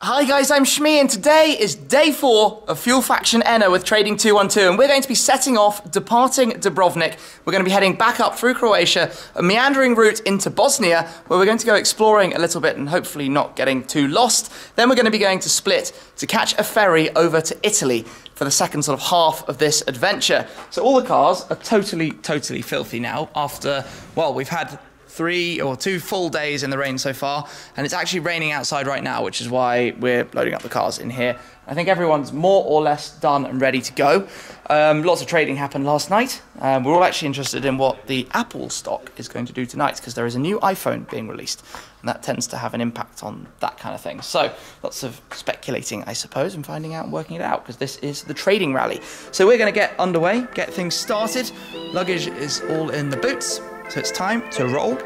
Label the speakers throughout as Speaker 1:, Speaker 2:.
Speaker 1: Hi guys, I'm Shmee and today is day four of Fuel Faction ENA with Trading 212 and we're going to be setting off, departing Dubrovnik. We're going to be heading back up through Croatia, a meandering route into Bosnia where we're going to go exploring a little bit and hopefully not getting too lost. Then we're going to be going to Split to catch a ferry over to Italy for the second sort of half of this adventure. So all the cars are totally, totally filthy now after, well, we've had three or two full days in the rain so far, and it's actually raining outside right now, which is why we're loading up the cars in here. I think everyone's more or less done and ready to go. Um, lots of trading happened last night. Um, we're all actually interested in what the Apple stock is going to do tonight because there is a new iPhone being released, and that tends to have an impact on that kind of thing. So lots of speculating, I suppose, and finding out and working it out because this is the trading rally. So we're going to get underway, get things started. Luggage is all in the boots. So it's time to roll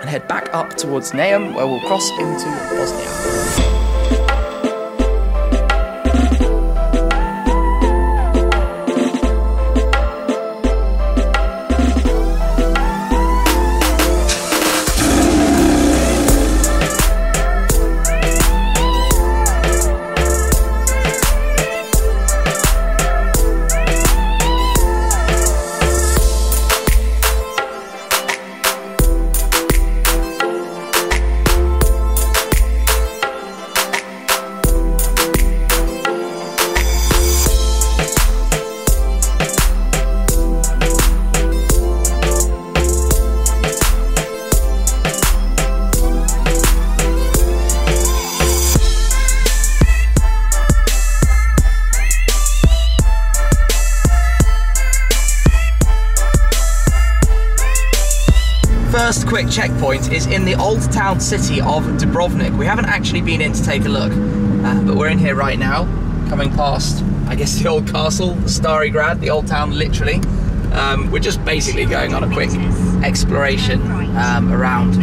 Speaker 1: and head back up towards Neum where we'll cross into Bosnia. First quick checkpoint is in the old town city of Dubrovnik. We haven't actually been in to take a look, uh, but we're in here right now, coming past, I guess, the old castle, Stari Grad, the old town, literally. Um, we're just basically going on a quick exploration um, around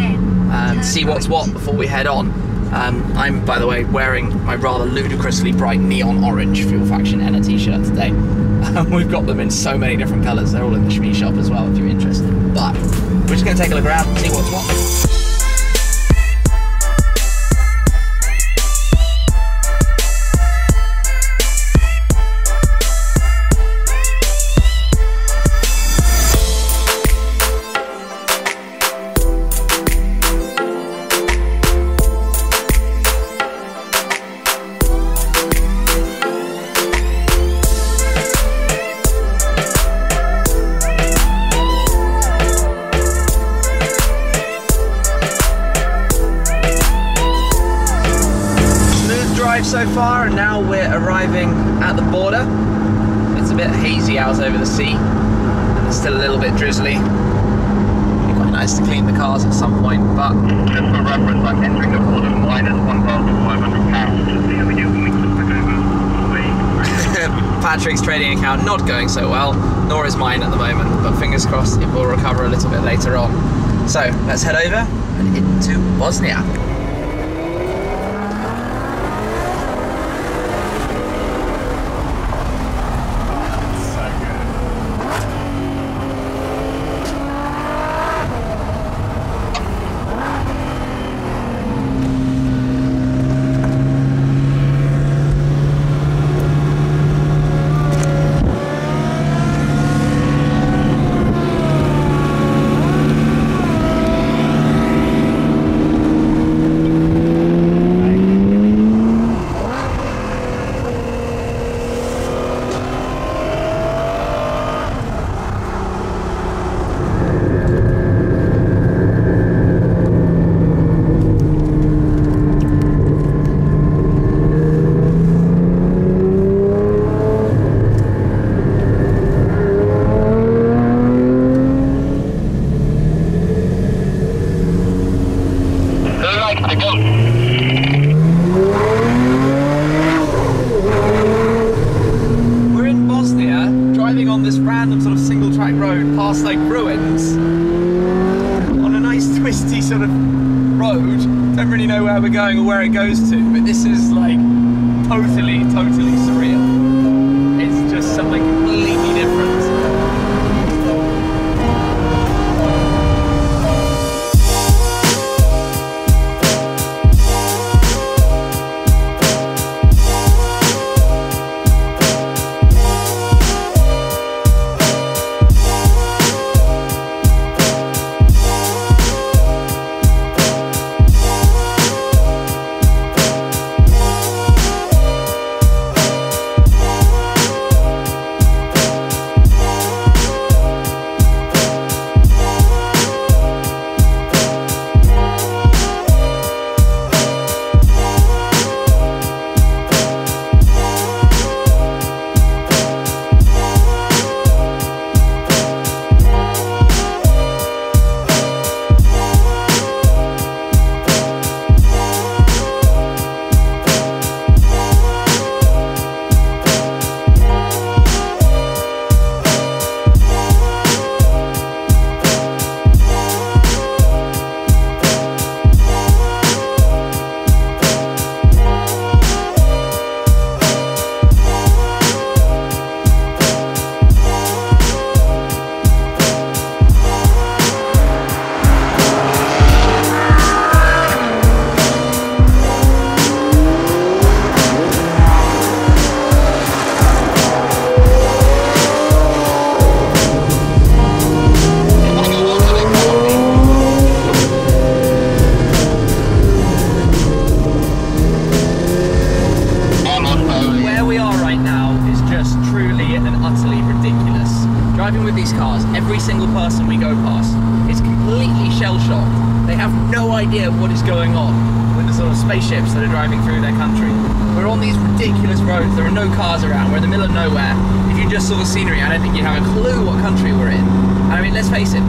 Speaker 1: um, see what's what before we head on. Um, I'm, by the way, wearing my rather ludicrously bright neon orange Fuel Faction ENA t-shirt today. We've got them in so many different colours. They're all in the Shmee shop as well if you're interested. But we're just going to take a look around and see what's what. So far and now we're arriving at the border. It's a bit hazy out over the sea it's still a little bit drizzly. It'd be quite nice to clean the cars at some point, but...
Speaker 2: Just for reference, I'm entering the border minus 1,500 pounds.
Speaker 1: Patrick's trading account not going so well, nor is mine at the moment, but fingers crossed it will recover a little bit later on. So let's head over and into Bosnia. What is going on with the sort of spaceships that are driving through their country. We're on these ridiculous roads, there are no cars around, we're in the middle of nowhere. If you just saw the scenery, I don't think you'd have a clue what country we're in. I mean, let's face it,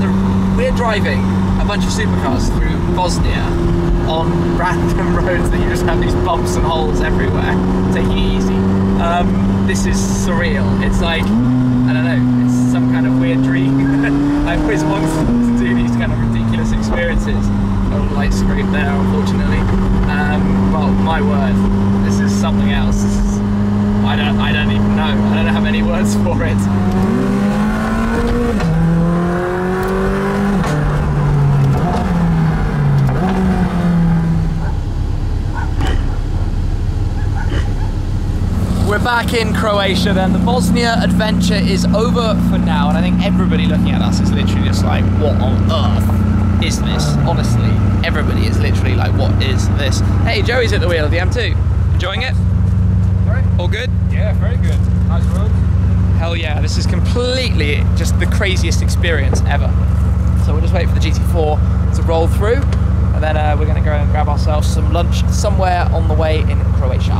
Speaker 1: we're driving a bunch of supercars through Bosnia on random roads that you just have these bumps and holes everywhere. Taking it easy. Um, this is surreal. It's like, I don't know, it's some kind of weird dream. I've always wanted to do these kind of ridiculous experiences. No light screen there, unfortunately. Um, well, my word, this is something else. Is, I don't, I don't even know. I don't have any words for it. We're back in Croatia then. The Bosnia adventure is over for now, and I think everybody looking at us is literally just like, what on earth is this? Honestly, everybody is literally like, what is this? Hey, Joey's at the wheel of the M2. Enjoying it?
Speaker 3: Sorry?
Speaker 1: All good?
Speaker 3: Yeah, very good. Nice road.
Speaker 1: Hell yeah, this is completely just the craziest experience ever. So we'll just wait for the GT4 to roll through, and then uh, we're gonna go and grab ourselves some lunch somewhere on the way in Croatia.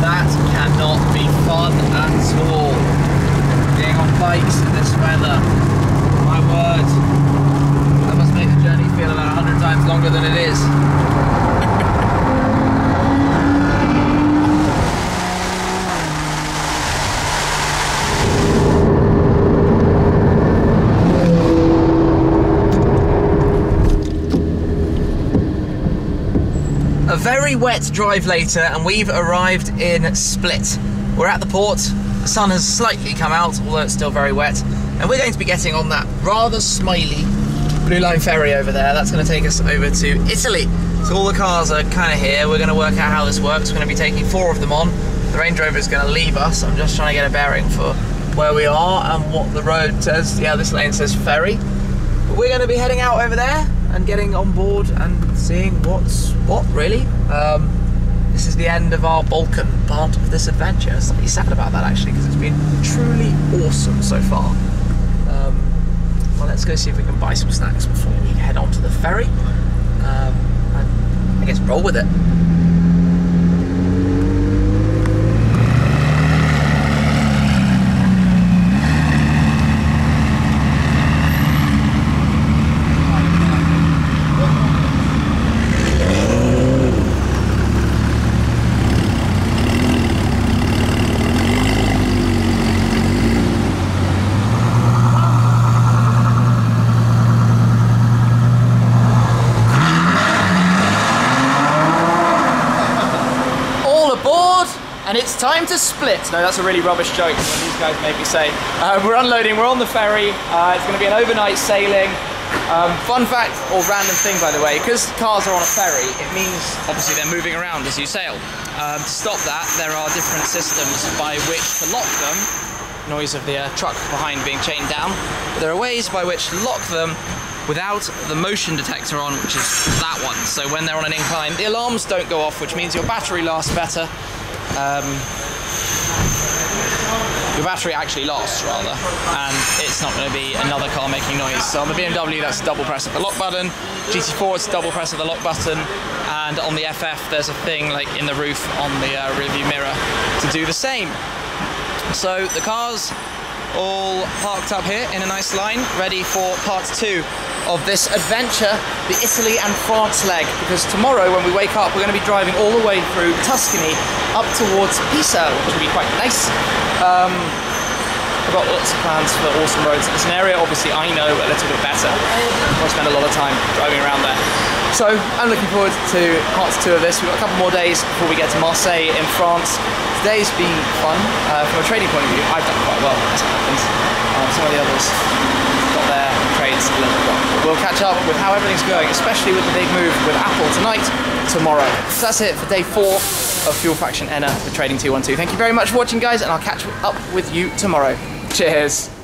Speaker 1: That cannot be fun at all. Being on bikes in this weather. My word. That must make the journey feel about 100 times longer than it is. A very wet drive later, and we've arrived in Split. We're at the port. The sun has slightly come out, although it's still very wet. And we're going to be getting on that rather smiley Blue Line ferry over there. That's going to take us over to Italy. So all the cars are kind of here. We're going to work out how this works. We're going to be taking four of them on. The Range Rover is going to leave us. I'm just trying to get a bearing for where we are and what the road says. Yeah, this lane says ferry. But we're going to be heading out over there and getting on board and seeing what's what really. Um, this is the end of our Balkan part of this adventure. I'm slightly sad about that actually because it's been truly awesome so far. Um, well, let's go see if we can buy some snacks before we head on to the ferry. Um, and I guess roll with it. all aboard and it's time to split. No, that's a really rubbish joke these guys make me say. Uh, we're unloading, we're on the ferry. Uh, it's going to be an overnight sailing. Um, fun fact, or random thing by the way, because cars are on a ferry, it means obviously they're moving around as you sail. Um, to stop that, there are different systems by which to lock them. Noise of the uh, truck behind being chained down. But there are ways by which to lock them without the motion detector on, which is that one. So when they're on an incline, the alarms don't go off, which means your battery lasts better. Um, your battery actually lasts rather, and it's not going to be another car making noise. So on the BMW, that's double press of the lock button. GT4, it's double press of the lock button, and on the FF, there's a thing like in the roof on the uh, rearview mirror to do the same. So the cars all parked up here in a nice line, ready for part two of this adventure, the Italy and France leg. Because tomorrow, when we wake up, we're going to be driving all the way through Tuscany up towards Pisa, which will be quite nice. Um, I've got lots of plans for awesome roads. It's an area, obviously, I know a little bit better. I spend a lot of time driving around there. So I'm looking forward to part two of this. We've got a couple more days before we get to Marseille in France. Today's been fun. Uh, from a trading point of view, I've done quite well, as it happens. Um, some of the others got there and traded excellent one. We'll catch up with how everything's going, especially with the big move with Apple tonight, tomorrow. So that's it for day four of Fuel Faction ENA for Trading 212. Thank you very much for watching, guys, and I'll catch up with you tomorrow. Cheers.